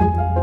you